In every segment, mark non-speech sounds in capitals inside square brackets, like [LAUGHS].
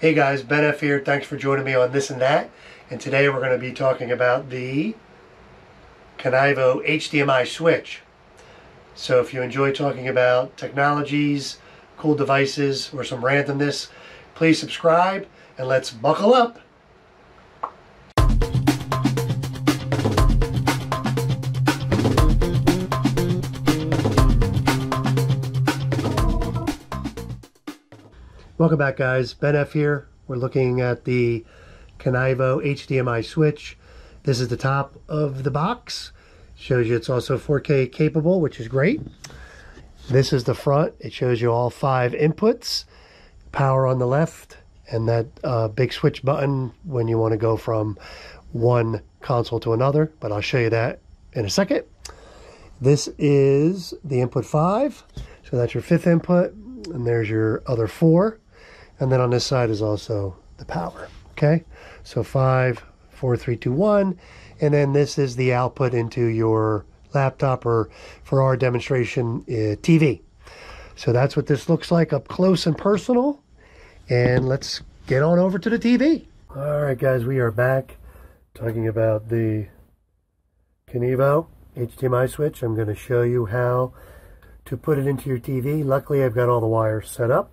Hey guys, Ben F here. Thanks for joining me on this and that. And today we're going to be talking about the Kinivo HDMI switch. So if you enjoy talking about technologies, cool devices, or some randomness, please subscribe and let's buckle up. Welcome back guys, Ben F here. We're looking at the Kinivo HDMI switch. This is the top of the box. Shows you it's also 4K capable, which is great. This is the front. It shows you all five inputs. Power on the left, and that uh, big switch button when you want to go from one console to another, but I'll show you that in a second. This is the input 5, so that's your fifth input, and there's your other four. And then on this side is also the power. Okay, so five, four, three, two, one, and then this is the output into your laptop or for our demonstration uh, TV. So that's what this looks like up close and personal. And let's get on over to the TV. All right, guys, we are back talking about the Kinivo HDMI switch. I'm going to show you how to put it into your TV. Luckily, I've got all the wires set up.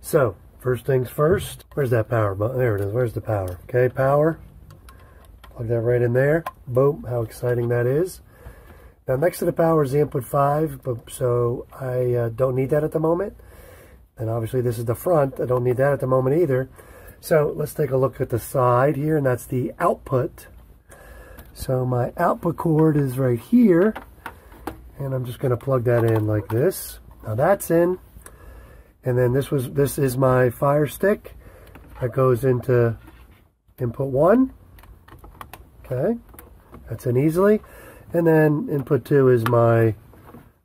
So First things first, where's that power button? There it is, where's the power? Okay, power, plug that right in there. Boom, how exciting that is. Now next to the power is the input 5, but, so I uh, don't need that at the moment. And obviously this is the front, I don't need that at the moment either. So let's take a look at the side here, and that's the output. So my output cord is right here, and I'm just going to plug that in like this. Now that's in. And then this was this is my fire stick that goes into input one. Okay, that's in easily. And then input two is my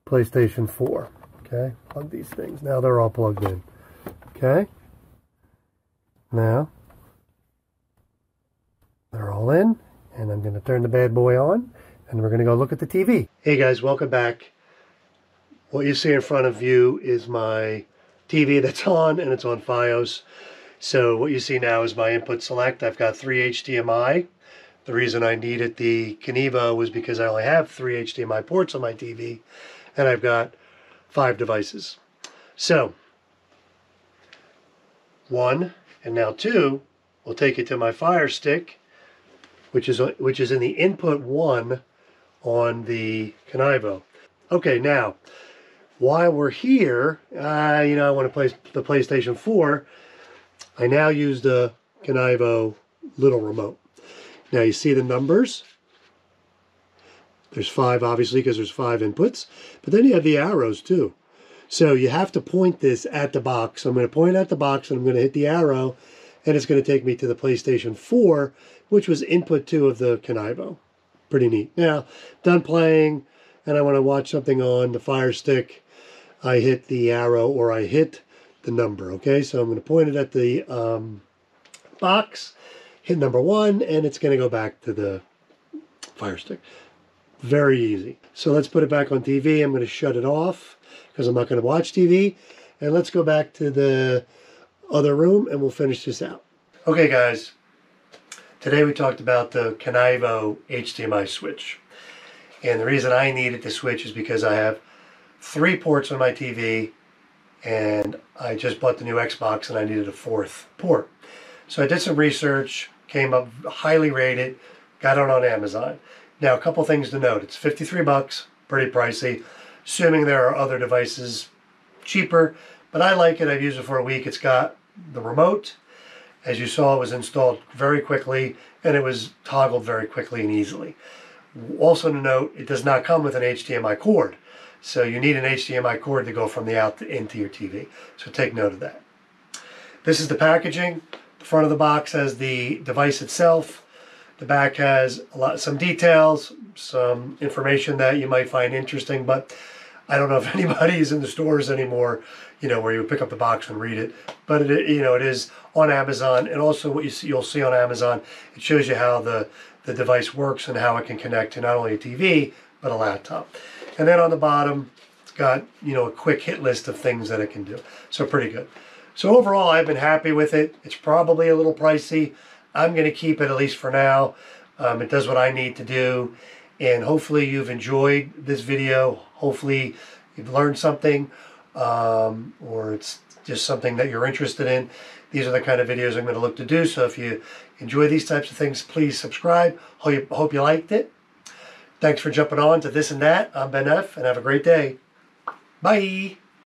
PlayStation 4. Okay, plug these things. Now they're all plugged in. Okay. Now they're all in, and I'm going to turn the bad boy on, and we're going to go look at the TV. Hey guys, welcome back. What you see in front of you is my TV that's on and it's on Fios. So what you see now is my input select. I've got three HDMI. The reason I needed the Kinivo was because I only have three HDMI ports on my TV and I've got five devices. So one and now two will take it to my Fire Stick, which is which is in the input one on the Kinivo. Okay, now while we're here, uh, you know, I want to play the PlayStation 4. I now use the Kinivo little remote. Now you see the numbers. There's five, obviously, because there's five inputs. But then you have the arrows, too. So you have to point this at the box. I'm going to point at the box, and I'm going to hit the arrow, and it's going to take me to the PlayStation 4, which was input 2 of the Kinivo. Pretty neat. Now, done playing, and I want to watch something on the Fire Stick I hit the arrow or I hit the number. Okay, so I'm going to point it at the um, box, hit number one, and it's going to go back to the Fire Stick. Very easy. So let's put it back on TV. I'm going to shut it off because I'm not going to watch TV. And let's go back to the other room and we'll finish this out. Okay, guys. Today we talked about the Kinivo HDMI switch. And the reason I needed the switch is because I have three ports on my TV and I just bought the new Xbox and I needed a fourth port. So I did some research, came up highly rated, got it on Amazon. Now a couple things to note. It's 53 bucks, pretty pricey. Assuming there are other devices cheaper, but I like it. I've used it for a week. It's got the remote. As you saw, it was installed very quickly and it was toggled very quickly and easily. Also to note, it does not come with an HDMI cord. So you need an HDMI cord to go from the out into your TV. So take note of that. This is the packaging. The front of the box has the device itself. The back has a lot, some details, some information that you might find interesting, but I don't know if [LAUGHS] anybody is in the stores anymore, you know, where you pick up the box and read it. But it, you know, it is on Amazon, and also what you see, you'll see on Amazon, it shows you how the the device works and how it can connect to not only a TV but a laptop. And then on the bottom, it's got, you know, a quick hit list of things that it can do. So pretty good. So overall, I've been happy with it. It's probably a little pricey. I'm going to keep it at least for now. Um, it does what I need to do. And hopefully you've enjoyed this video. Hopefully you've learned something um, or it's just something that you're interested in. These are the kind of videos I'm going to look to do. So if you enjoy these types of things, please subscribe. Hope you, hope you liked it. Thanks for jumping on to this and that. I'm Ben F. and have a great day. Bye.